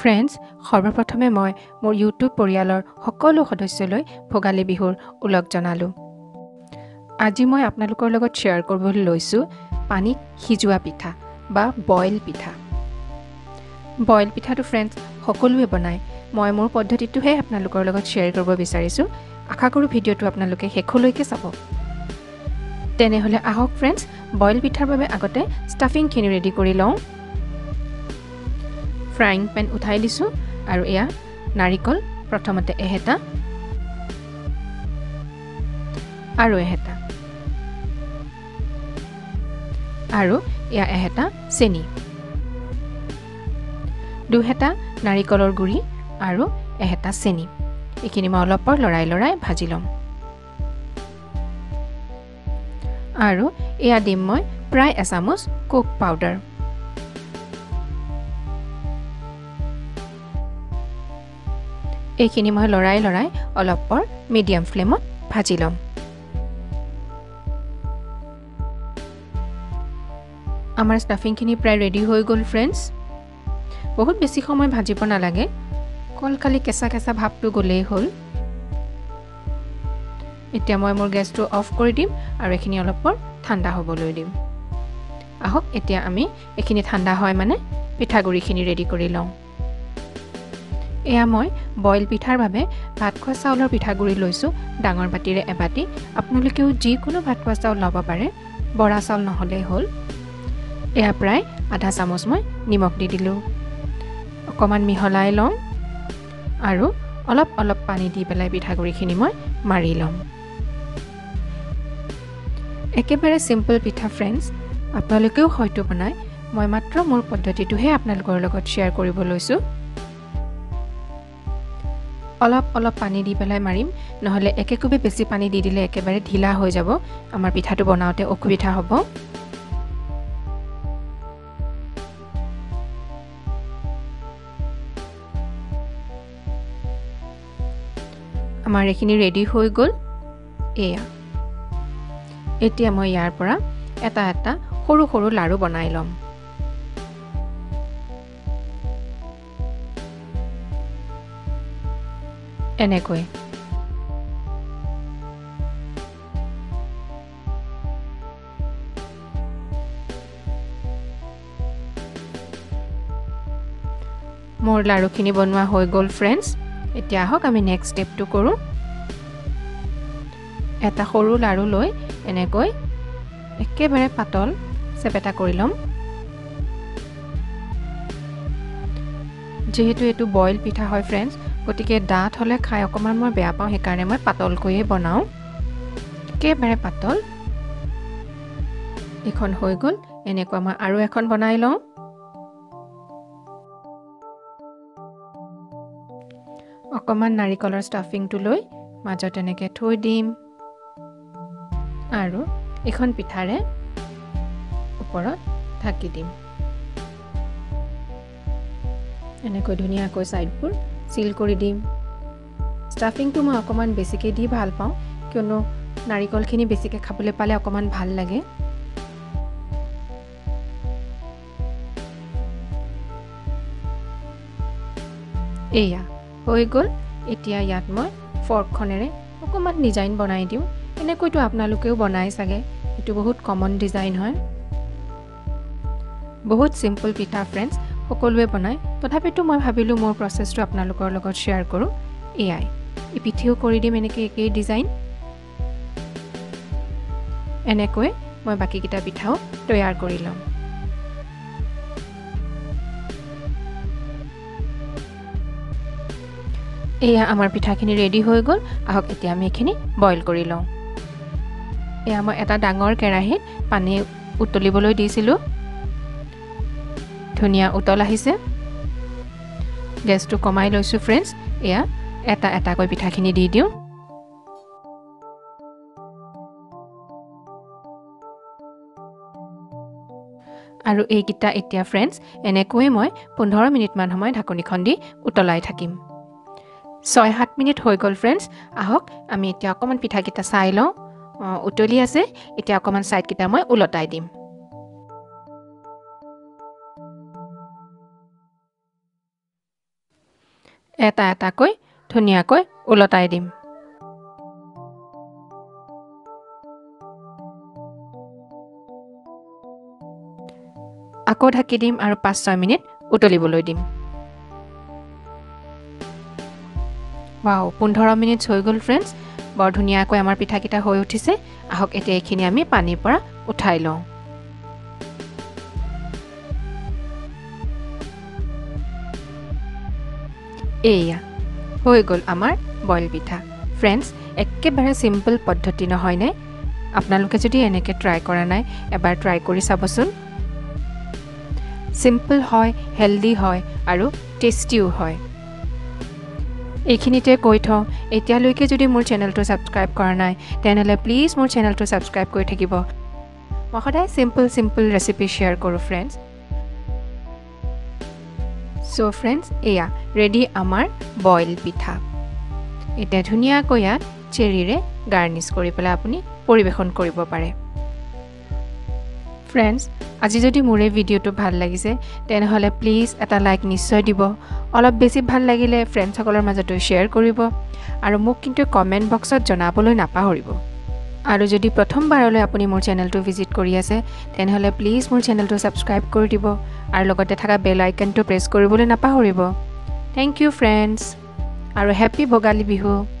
Friends সৰ্বপ্ৰথমে মই মোৰ ইউটিউব পৰিয়ালৰ সকলো সদস্যলৈ ভোগালী বিহুৰ ওলগ জনালোঁ। আজি মই আপোনালোকৰ লগত শ্বেয়াৰ কৰিবলৈ লৈছোঁ পানীত সিজোৱা পিঠা বা বইল পিঠা। বইল পিঠাটো ফ্ৰেণ্ডছ সকলোৱে বনায়। মই মোৰ পদ্ধতিটোহে আপোনালোকৰ লগত শ্বেয়াৰ কৰিব বিচাৰিছোঁ। আশা কৰোঁ ভিডিঅ'টো আপোনালোকে শেষলৈকে চাব। তেনেহ'লে আহক ফ্ৰেণ্ডছ বইল পিঠাৰ বাবে আগতে ষ্টাফিংখিনি ৰেডি কৰি লওঁ। ফ্ৰাইং পেন উঠাই দিছোঁ আৰু এয়া নাৰিকল প্ৰথমতে এহেটা আৰু এহেটা আৰু এয়া এহেটা চেনি। দুহেটা নাৰিকলৰ গুড়ি আৰু এহেটা চেনি। এইখিনি মই অলপ পৰ লৰাই লৰাই ভাজি ল'ম। আৰু এয়া দিম মই প্ৰায় এচামুচ কোক পাউডাৰ। এইখিনি মই লৰাই লৰাই অলপ পৰ মিডিয়াম ফ্লেমত ভাজি ল'ম। আমাৰ ষ্টাফিংখিনি প্ৰায় ৰেডি হৈ গ'ল ফ্ৰেণ্ডছ বহুত বেছি সময় ভাজিব নালাগে। কল খালি কেঁচা কেঁচা ভাৱটো গ'লেই হ'ল। এতিয়া মই মোৰ গেছটো অফ কৰি দিম আৰু এইখিনি অলপ পৰ ঠাণ্ডা হ'বলৈ দিম। আহক এতিয়া আমি এইখিনি ঠাণ্ডা হয় মানে পিঠাগুড়িখিনি ৰেডি কৰি লওঁ। এয়া মই বইল পিঠাৰ বাবে ভাত খোৱা চাউলৰ পিঠাগুড়ি লৈছোঁ ডাঙৰ বাতিৰে এবাতি। আপোনালোকেও যিকোনো ভাত খোৱা চাউল ল'ব পাৰে। বৰা চাউল নহ'লেই হ'ল। এয়া প্ৰায় আধা চামুচ মই নিমখ দি দিলোঁ। অকণমান মিহলাই লওঁ আৰু অলপ অলপ পানী দি পেলাই পিঠাগুড়িখিনি মই মাৰি ল'ম। একেবাৰে চিম্পল পিঠা ফ্ৰেণ্ডছ আপোনালোকেও হয়তো বনায় মই মাত্ৰ মোৰ পদ্ধতিটোহে আপোনালোকৰ লগত শ্বেয়াৰ কৰিব লৈছোঁ। অলপ অলপ পানী দি পেলাই মাৰিম। নহ'লে একেকোবে বেছি পানী দি দিলে একেবাৰে ঢিলা হৈ যাব। আমাৰ পিঠাটো বনাওঁতে অসুবিধা হ'ব। আমাৰ এইখিনি ৰেডি হৈ গ'ল। এয়া। এতিয়া মই ইয়াৰ পৰা এটা এটা সৰু সৰু লাড়ু বনাই ল'ম। এনেকৈ মোৰ লাড়ুখিনি বনোৱা হৈ গ'ল ফ্ৰেণ্ডছ এতিয়া আহক আমি নেক্সট ষ্টেপটো কৰোঁ। এটা সৰু লাড়ু লৈ এনেকৈ একেবাৰে পাতল চেপেটা কৰি ল'ম। যিহেতু এইটো বইল পিঠা হয় ফ্ৰেণ্ডছ গতিকে ডাঠ হ'লে খাই অকণমান মই বেয়া পাওঁ সেইকাৰণে মই পাতলকৈয়ে বনাওঁ। একেবাৰে পাতল। এইখন হৈ গ'ল এনেকুৱা মই আৰু এখন বনাই লওঁ। অকণমান নাৰিকলৰ ষ্টাফিংটো লৈ মাজত এনেকৈ থৈ দিম। আৰু এইখন পিঠাৰে ওপৰত ঢাকি দিম। এনেকৈ ধুনীয়াকৈ ছাইডবোৰ চিল কৰি দিম। ষ্টাফিংটো মই অকণমান বেছিকৈ দি ভাল পাওঁ কিয়নো নাৰিকলখিনি বেছিকৈ খাবলৈ পালে অকণমান ভাল লাগে। এয়া হৈ গ'ল। এতিয়া ইয়াত মই ফৰ্কখনেৰে অকণমান ডিজাইন বনাই দিওঁ। এনেকৈতো আপোনালোকেও বনাই চাগে। এইটো বহুত কমন ডিজাইন হয়। বহুত চিম্পল পিঠা ফ্ৰেণ্ডছ সকলোৱে বনায়। তথাপিতো মই ভাবিলোঁ মোৰ প্ৰচেছটো আপোনালোকৰ লগত শ্বেয়াৰ কৰোঁ। এয়াই এই পিঠিও কৰি দিম এনেকৈ একেই ডিজাইন এনেকৈ মই বাকীকেইটা পিঠাও তৈয়াৰ কৰি ল'ম। এয়া আমাৰ পিঠাখিনি ৰেডি হৈ গ'ল। আহক এতিয়া আমি এইখিনি বইল কৰি লওঁ। এয়া মই এটা ডাঙৰ কেৰাহীত পানী উতলিবলৈ দিছিলোঁ। ধুনীয়া উতল আহিছে। গেছটো কমাই লৈছোঁ ফ্ৰেণ্ডছ এয়া এটা এটাকৈ পিঠাখিনি দি দিওঁ। আৰু এইকেইটা এতিয়া ফ্ৰেণ্ডছ এনেকৈয়ে মই পোন্ধৰ মিনিটমান সময় ঢাকনিখন দি উতলাই থাকিম। ছয় সাত মিনিট হৈ গ'ল ফ্ৰেণ্ডছ আহক আমি এতিয়া অকণমান পিঠাকেইটা চাই লওঁ। উতলি আছে। এতিয়া অকণমান ছাইডকেইটা মই ওলটাই দিম। এটা এটাকৈ ধুনীয়াকৈ ওলটাই দিম। আকৌ ঢাকি দিম আৰু পাঁচ ছয় মিনিট উতলিবলৈ দিম। বাও পোন্ধৰ মিনিটছ হৈ গ'ল ফ্ৰেণ্ডছ বৰ ধুনীয়াকৈ আমাৰ পিঠাকেইটা হৈ উঠিছে। আহক এতিয়া এইখিনি আমি পানীৰ পৰা উঠাই লওঁ। এয়া। হৈ গ'ল আমাৰ বইল পিঠা। ফ্ৰেণ্ডছ একেবাৰে চিম্পল পদ্ধতি নহয়নে আপোনালোকে যদি এনেকৈ ট্ৰাই কৰা নাই এবাৰ ট্ৰাই কৰি চাবচোন। চিম্পল হয় হেল্ডি হয় আৰু টেষ্টিও হয়। এইখিনিতে কৈ থওঁ এতিয়ালৈকে যদি মোৰ চেনেলটো ছাবস্ক্ৰাইব কৰা নাই তেনেহ'লে প্লিজ মোৰ চেনেলটো ছাবস্ক্ৰাইব কৰি থাকিব। মই সদায় চিম্পল চিম্পল ৰেচিপি শ্বেয়াৰ কৰোঁ ফ্ৰেণ্ডছ চ' ফ্ৰেণ্ডছ এয়া ৰেডি আমাৰ বইল পিঠা। এতিয়া ধুনীয়াকৈ ইয়াত চেৰিৰে গাৰ্নিছ কৰি পেলাই আপুনি পৰিৱেশন কৰিব পাৰে। ফ্ৰেণ্ডছ আজি যদি মোৰ এই ভিডিঅ'টো ভাল লাগিছে তেনেহ'লে প্লিজ এটা লাইক নিশ্চয় দিব। অলপ বেছি ভাল লাগিলে ফ্ৰেণ্ডছসকলৰ মাজতো শ্বেয়াৰ কৰিব। আৰু মোক কিন্তু কমেণ্ট বক্সত জনাবলৈ নাপাহৰিব। আৰু যদি প্ৰথমবাৰলৈ আপুনি মোৰ চেনেলটো ভিজিট কৰি আছে তেনেহ'লে প্লিজ মোৰ চেনেলটো ছাবস্ক্ৰাইব কৰি দিব আৰু লগতে থকা বেল আইকনটো প্ৰেছ কৰিবলৈ নাপাহৰিব। থেংক ইউ ফ্ৰেণ্ডছ আৰু হেপ্পী ভোগালী বিহু।